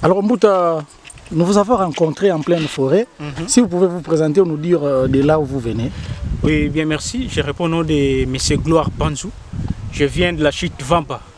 Alors Mbouta, nous vous avons rencontré en pleine forêt. Mhm. Si vous pouvez vous présenter, nous dire euh, de là où vous venez. Oui, bien merci. Je réponds au nom de M. Gloire Panzou, Je viens de la chute Vampa,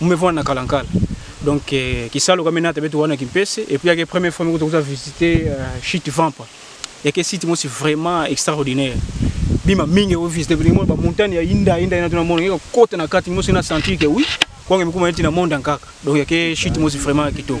Mumevona na kalankala. Donc eh, kisalo kama nata betu wana kimpese et puis yake première fois mikuta kuza visiter euh, Chute Vampa. Yake site mosi vraiment extraordinaire. Bima mingi o visiter bima ba montagne ya Inda Inda ina tuna mona kota na kati mosi na sentir que oui. Kwange mikuma yenti na monde nkaka. Donc yake chute mosi vraiment kitoko.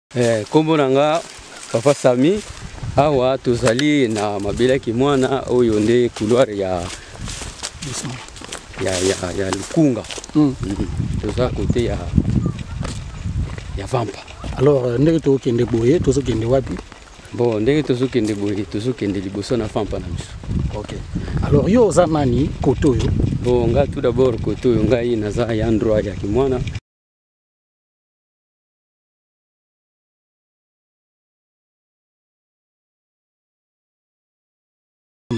Eh, kombo na nga papa Sami awa tozali na mabele ya kimwana oyo nde couloir ya ya, ya, ya lukunga mm. Mm. toza kote ya, ya vampa alors euh, ndenge tokokende boye tozokende wapi bon ndenge tozokende boye tozokende liboso na vampa na biso ok alors yo oza nani kote oyo bon nga tout d'abord kote oyo ngai naza ya ndroit ya kimwana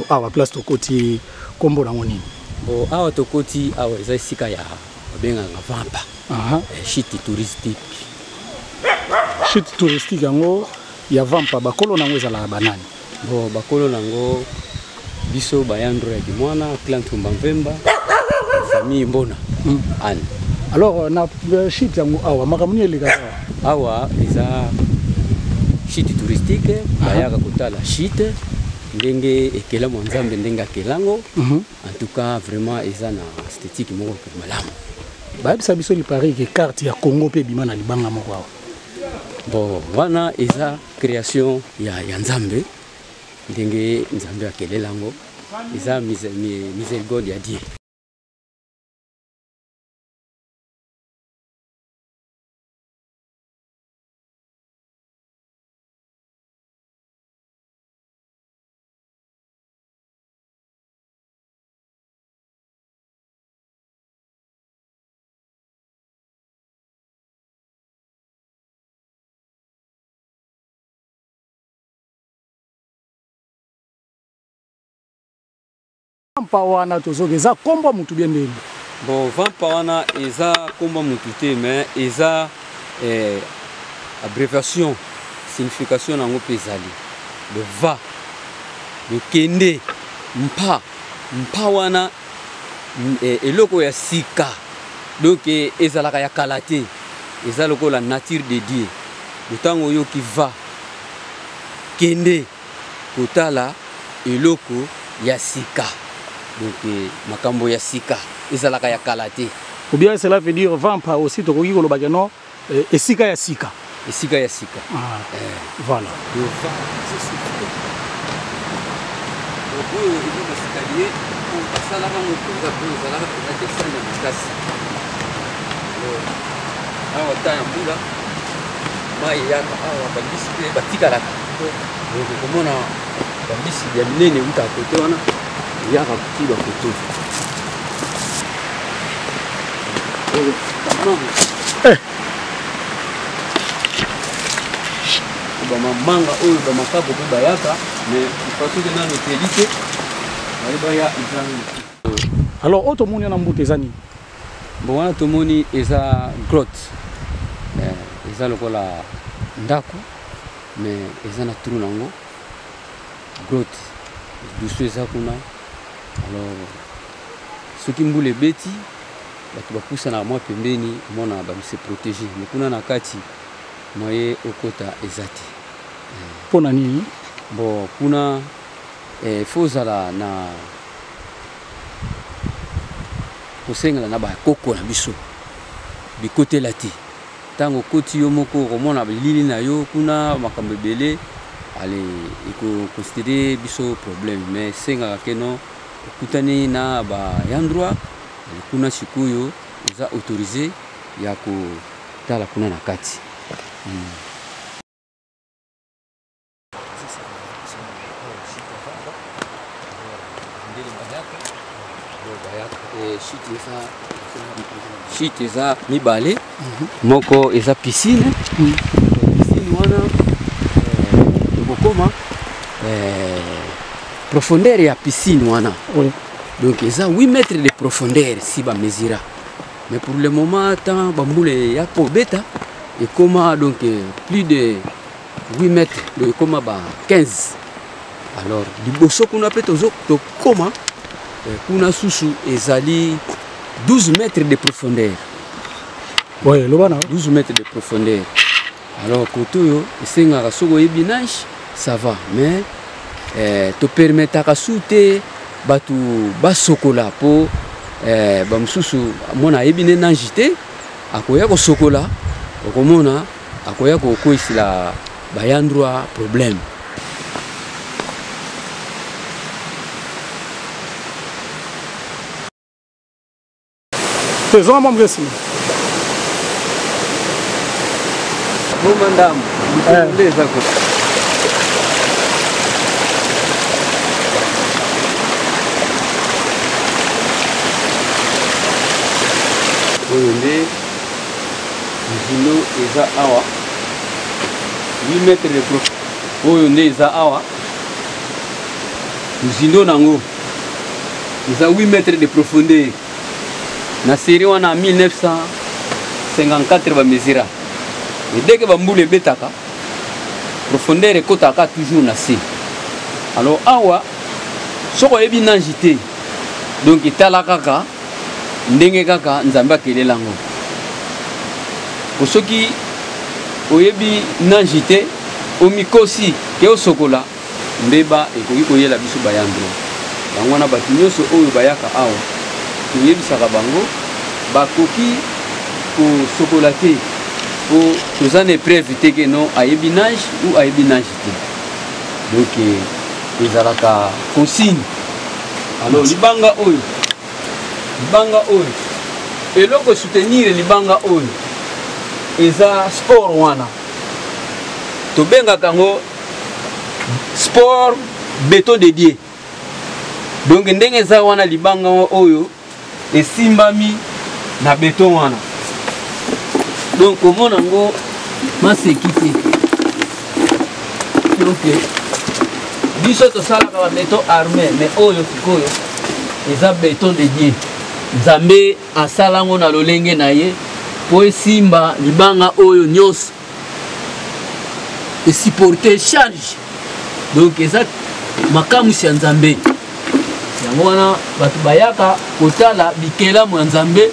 awa place tokoti nkombo nango nini bo awa tokoti awa eza esika ya babengaka vampa eh, shite touristique shite touristique yango ya vampa bakolo nango ezalaka banani Bo bakolo na ngo biso bayandro ya kimwana clan tumba mvemba famille mbona mm. ane alors euh, na euh, shit yango awa makambo nini elekaka awa eza shit touristique bayaka kotala shit ndenge ekelamo ya nzambe ndenge akelango mhm. en tout cas vraiment eza na esthétique moko malamu bayebisa biso liparike carte ya congo mpe ebima na libanga moko awa bon wana eza Creation ya, ya Nzambe ndenge Nzambe akelela yango eza misericordia ya Dieu. Vampa wana tozoki eza kombo mutu bien ndeni. Bon vampa wana eza kombo mutu te mais eza eh, abréviation signification nango mpe ezali le va le kende mpa mpa wana eh, eloko ya sika donc eh, ezalaka ya kala te eza lokola nature de dieu ntango oyoki va kende kotala eloko ya sika donc eh, makambo ya sika ezalaka ya kala te ou bien cela veut dire vampa aussi tokoki kolobake non Eh, esika ya sika. Esika ya sika. Ah, eh. Voilà. awa ta ya mbula mai eyaka awa babisi mpe batikalaka okomona babisi ya minene ewutaka kote wana eyaka koki bakoto oyo eh. bamamanga oyo bamakabo mpe bayaka mais ifasuke nano eteli te baye baya ezangi alors oyo tomoni wana mbuta eza nini bon wana tomoni eza grotte eh, eza lokola ndako Mais eza na trou nango grotte lidusu eza kuna alors soki mbula ebeti bato bapusanaka mwa pembeni omona bamse protege me kuna na kati moye okota eza te mpo na nini bon kuna eh, fo ozala na kosengela na bakoko na biso bikotela te Tango okoti yo moko okomona bilili na yo kuna makambo ebele ale eko considere biso problème mais esengaka ke non okutani na ba ayant droit ale kuna sikoyo oza autorise ya kotala kuna na kati hmm. shit eza mibale mhm. moko eza piscine mhm. piscine wana tokokoma eh, eh, profondeur ya piscine wana donc eza 8 mètre de profondeur si bamesura mais pour le moment temps bambula ya kobeta ekoma donc eh, plus de 8 mètres boye ekoma ba 15 alors liboso kuna mpe tokoma eh, kuna susu ezali 12 mètres de profondeur oui, loba na 12 mètres de profondeur alors kote oyo esengaka soki oyebi nage ça va mais eh, topermetaka su te bato basokola mpo eh, bamosusu mwana ayebi ne nage te akoya kosokola okomona akoya kokweisila bayandrwa problème te zonga mwa moke nsima boma ndambo eh. nde eza ko oyo nde Nzindo eza awa 8 mètres de profond. Oyo nde eza awa. Nzindo nango eza 8 mètres de profondeur. Na serie wana 1954 ba mesura. Et dès que ba mbula ebetaka profondeur ekotaka toujours na se. Alors awa soko oyebi nage te donc etala kaka ndenge kaka nzambe akelela yango soki oyebi nanji te omikosi ke osokola mbeba ekoki koyela biso bayandro yango wana bato nyonso oyo bayaka awa toyebisaka bango bakoki kosokola te mpo toza na epreuve te ke non ayebi nage ou ayebi nage donc ezalaka consigne alors libanga oyo libanga oyo eloko esoutenir libanga oyo eza sport wana tobengaka yango sport beton de die donc ndenge eza wana libanga oyo esimbami na beton wana donc komona yango maseki te donc biso tosalaka babeton armé mais oyo sikoyo eza beton de dieu nzambe asala yango na lolenge na ye mpo esimba libanga oyo nyonso esupporte charge donc eza makamwisi ya nzambe yango wana bato bayaka kotala bikelamu ya nzambe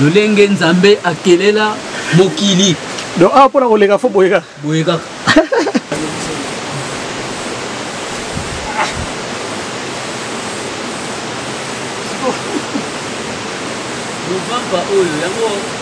lolenge nzambe akelela mokili donc awa ah, mpona koleka fo boye kaka boye kaka mobamba oyo yango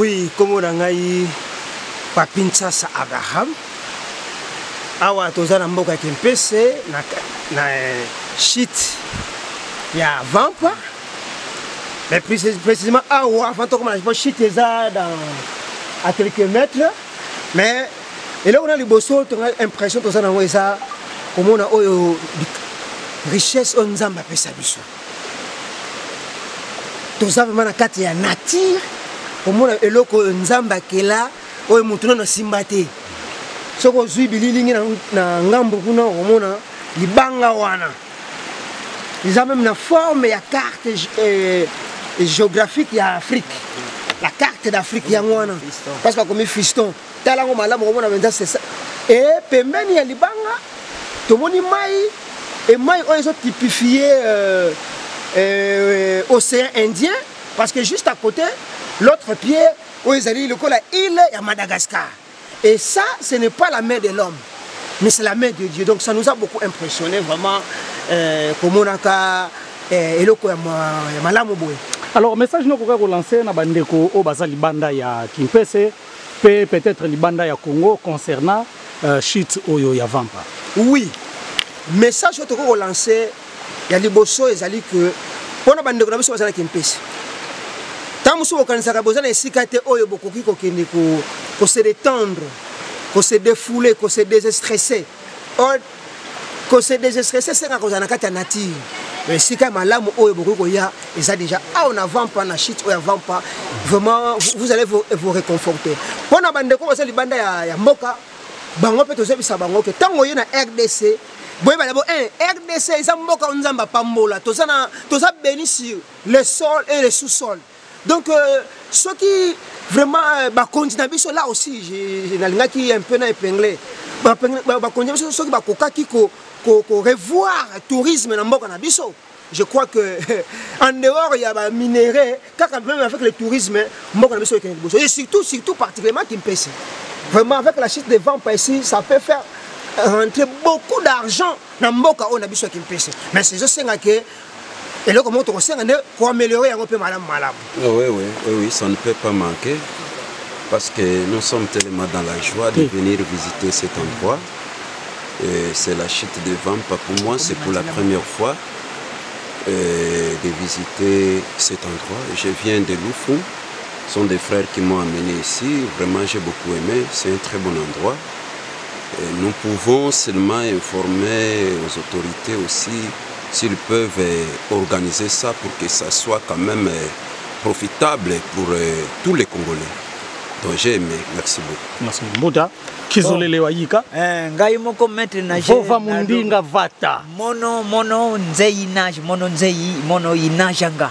Oui, kombo na ngai Papi Nsasa Abraham. Awa toza na mboka Kempese na na shit eh, ya Vampa. Mais précisément awa avant tokoma na shit eza dans à quelques mètres mais eloko na liboso tonga impression toza nango eza komona oyo richesse oyo nzambe apesa biso toza vraimen na kati ya nature komona eloko oyo nzambe akela oyo motu nano asimba te soki ozwi bililingi na ngambo kuna okomona libanga wana eza meme na forme ya carte eh, géographique ya afrique la carte d'afrique yango wana parce bakomi fiston tala yango malamu okomona mpenza sesa e pembeni ya libanga tomoni mai e mai oyo ezotypifie euh, euh, océan indien parce que juste à côté l'autre pied oyo ezali lokola île ya madagascar et ça ce n'est pas la main de l'homme mais c'est la main de dieu donc ça nous a beaucoup impressionné vraiment euh, komonaka euh, eloko ya malamu boye alors message nokoka kolancer na bandeko oyo baza libanda ya kimpese Pe peut etre libanda ya Congo concernant chute oyo ya Vampa. Oui, message oyo tokoki ko lancer ya liboso ezali que pona ba ndeko na biso bazala kimpese. Tango mosusu bokanisaka boza na esika te oyo bokoki kokende ko, ko se détendre, ko se défouler, ko se désestresser. Or, ko se desestresser esengaka kozala na kati ya nature mais esika ya malamu oyo bokoki koya eza déjà awa na vampa na chute oyo ya vampa vraiment vous allez vous, vous réconforter mpo na bandeko baza libanda ya, ya mboka bango mpe tozebisa bango ke ntango oye na rdc boyeba na bo eh, rdc eza mboka oyo nzambe apambola toza beni sur le sol et le sous sol Donc euh, soki vraiment euh, bakonzi na biso là aussi nalingaki un peu na epingle bakonzi na biso soki bakokaki ko, ko, ko revoir tourisme na mboka na biso je crois que en dehors ya baminerais kaka même avec le tourisme mboka na biso ekende liboso et surtout surtout particulièrement kimpese vraiment avec la chute de vampa ici ça peut faire rentrer beaucoup d'argent na mboka oyo na biso ya kimpese mais ezosenga ke Et comment moko quoi qu'on améliorer améliorer peu madame madame, oui oui oui ça ne peut pas manquer parce que nous sommes tellement dans la joie de venir visiter cet endroit c'est la chute de pas pour moi c'est pour la première fois euh, de visiter cet endroit je viens de Loufou ce sont des frères qui m'ont amené ici vraiment j'ai beaucoup aimé c'est un très bon endroit nous pouvons seulement informer aux autorités aussi s'ils peuvent organiser ça pour que ça soit quand meme profitable pour tous les congolais donc j'ai aime merci beaucoup mbuta kizolele wa yika eh, ngai moko maître nage vova mundinga vata mono mono nzeyi nage mono nzeyi mono inajanga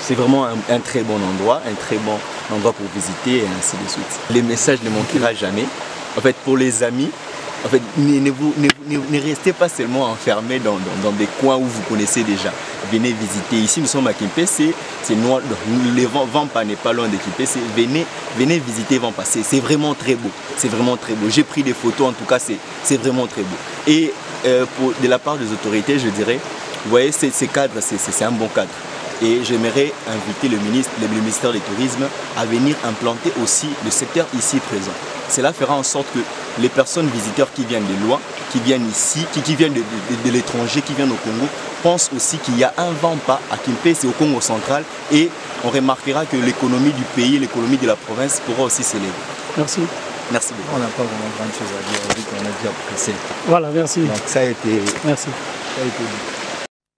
c'est vraiment un, un, très bon endroit, un très bon endroit pour visiter et ainsi de suite. Les messages ne manqueront jamais. En fait, pour les amis, en fait, ne, restez pas seulement enfermés dans, des coins où vous connaissez déjà. Venez visiter. Ici, nous sommes à Kimpe, c'est noir. Le Vampa n'est pas loin de Venez, venez visiter Vampa. C'est vraiment très beau. C'est vraiment très beau. J'ai pris des photos, en tout cas, c'est vraiment très beau. Et euh, de la part des autorités, je dirais, vous voyez, ces, cadres, c'est un bon cadre. Et j'aimerais inviter le ministre, le ministère du Tourisme à venir implanter aussi le secteur ici présent. Cela fera en sorte que les personnes visiteurs qui viennent de loin, qui viennent ici, qui, viennent de, l'étranger, qui viennent au Congo, pensent aussi qu'il y a un vent pas à Kimpe, c'est au Congo central, et on remarquera que l'économie du pays, l'économie de la province pourra aussi s'élever. Merci. Merci beaucoup. On n'a pas vraiment grand chose à dire, on a déjà pressé. Voilà, merci. Donc ça a été. Merci. Ça a été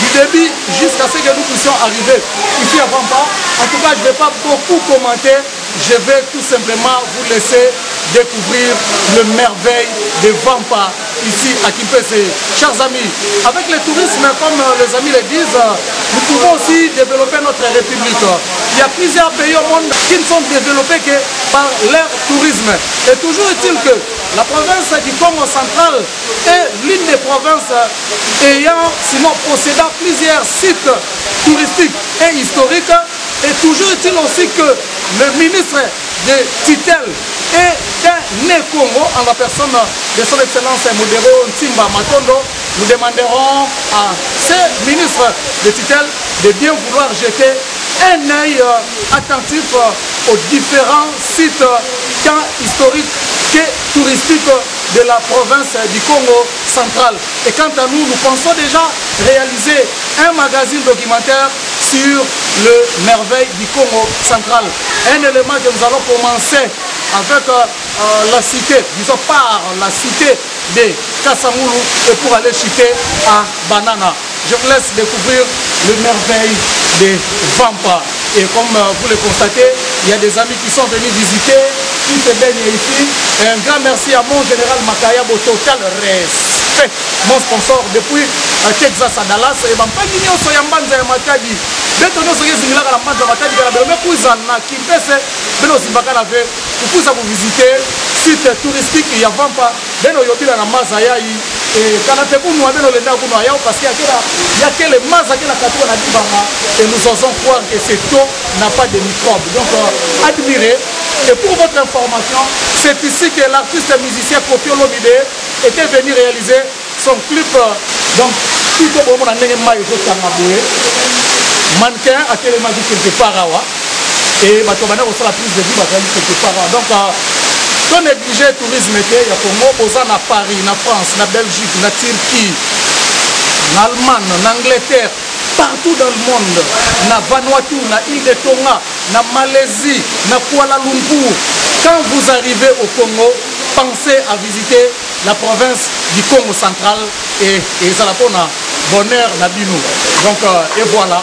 du début jusqu'à ce que nous puissions arriver ici à Vampa. En tout cas, je ne vais pas beaucoup commenter, je vais tout simplement vous laisser découvrir le merveille des Vampa ici à Kimpese, Chers amis, avec le tourisme, comme euh, les amis le disent, euh, nous pouvons aussi développer notre République. Il y a plusieurs pays au monde qui ne sont développés que par leur tourisme. Et toujours est-il que la province du Congo central est l'une des provinces euh, ayant, sinon possédant plusieurs sites touristiques et historiques et toujours est-il aussi que le ministre de Titel est un né-Congo en la personne de son excellence hein, Moudero Ntimba Makondo, Nous demanderons à ce ministre de tutelle de bien vouloir jeter un œil euh, attentif euh, aux différents sites euh, tant historiques que touristiques de la province du Congo central. Et quant à nous, nous pensons déjà réaliser un magazine documentaire sur le merveille du Congo central. Un élément que nous allons commencer avec euh, euh, la cité, disons par la cité de Kassamoulou et pour aller chuter à Banana. Je vous laisse découvrir le merveille de Vampa. Et comme euh, vous le constatez, il y a des amis qui sont venus visiter, qui se baignent ici. Et un grand merci à mon général Makayabo Total Respect, mon sponsor depuis euh, Texas à Dallas. Et ben, pas d'union sur Yambanza et Matadi. Beto no soki ezingila kala mbanza matadi kala belo mekuza na kimpese belo zimbaka na ve kukuza kuvisite site touristique ya vampa Beno yobila na maza yayi e kana te bunu abeno lenda bunu ayao parce que akela yakele maza kela katuka na dibanga et nous osons croire que c'est tôt n'a pas de microbes donc euh, admirez et pour votre information c'est ici que l'artiste musicien Kofi Olomide était venu réaliser son clip euh, donc tout au moment na ndenge mai ezotanga boye mannequin atelemaki quelque part awa et bato banda kosala prise de vue bazali quelque part wana donc euh, to néglige tourisme te ya congo boza na paris na france na belgique na turquie na allemagne na angleterre partout dans le monde na vanuatu na île de tonga na malaisie na kuala lumpur quand vous arrivez au congo pensez à visiter la province du congo central et ezala mpona bonheur na bino donc euh, et voilà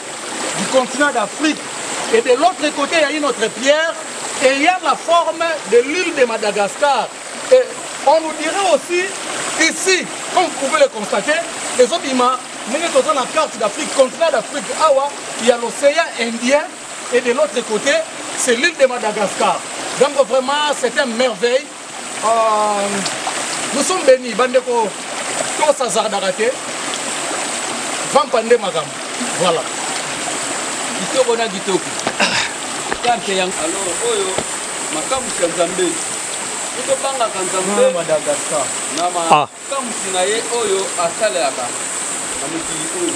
du continent d'Afrique. Et de l'autre côté, il y a une autre pierre ayant la forme de l'île de Madagascar. Et on nous dirait aussi ici, comme vous pouvez le constater, les autres nous sommes dans la carte d'Afrique, continent d'Afrique, Awa, il y a l'océan Indien, et de l'autre côté, c'est l'île de Madagascar. donc vraiment c'était merveille Uh, nous sommes bénis bandeko tosazardaka te vampa nde makambo voilà kitoko na kitoko karte yango alors oyo makambusi ya nzambe tobangaka nzambe ah, madagascar na ah. makambusi na ye oyo asalelaka na mokili oyo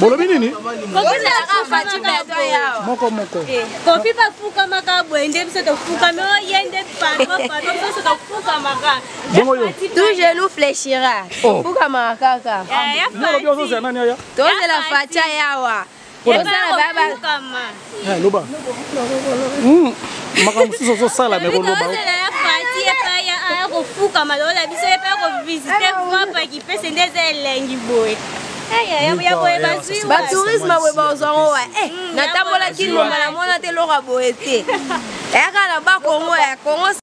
bolobi nini moko moko eh, kofi bafukamaka boye nde biso tofukami oye nde biso tofukamaka tout genou fléchira ofukamaka kaka tozela fatia yawa Eh, loba hmm, makambo mosusu ozosala me koloba kofukama lola biso ye mpe akovisite vapa kipese nde eza elengi boye batourisme boye bazwango wa eh, hmm, natambolaki ngomba namona te loka boye te eyaka na bakongo ya kongo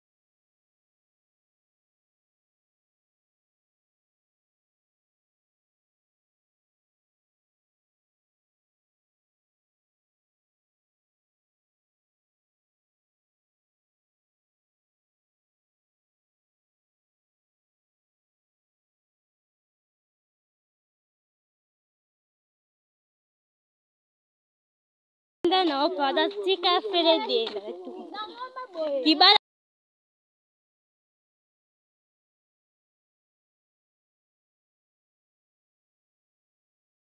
Uganda na opada tika fele de kibala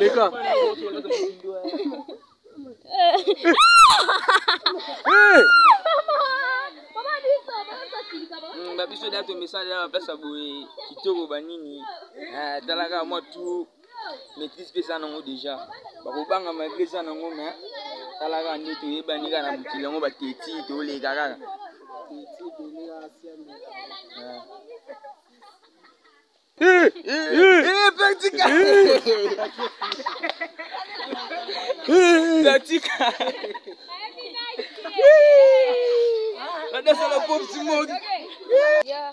Leka. babiso da tomesala place ya boye kitoko banini talaka mwa tu maîtrise mpe eza nango déjà bakobanga malgré eza nango me tala kaka nde toyebani kaka na mokili yango bateti toleka kaka Pratica! Pratica! Nada sala pop smoke. Yeah.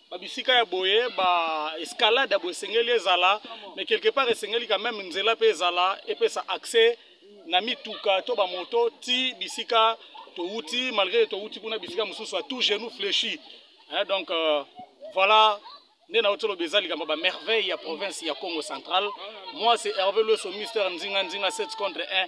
babisika ya boye ba escalade ya boye esengeli ezala mais quelque part esengeli quand même nzela mpe ezala epesa accès na mituka to bamoto ti bisika towuti malgré towuti kuna bisika mosusu a tout genou fléchi hein, donc euh, voilà nde nauti oloba eza likambo bamerveille ya province ya congo central moi c'est herve loso mister nzinga nzinga 7 contre 1